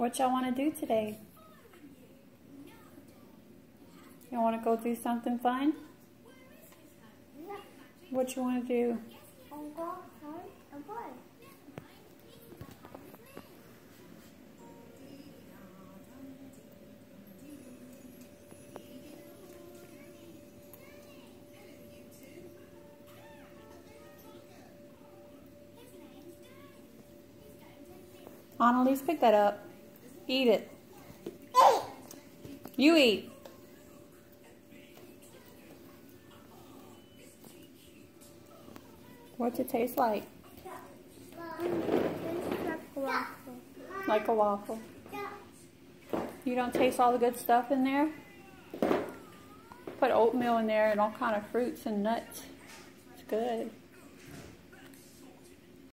What y'all want to do today? You want to go do something fun? What you want to do? Annalise, pick that up. Eat it. You eat. What's it taste like? Like a waffle. You don't taste all the good stuff in there? Put oatmeal in there and all kind of fruits and nuts. It's good.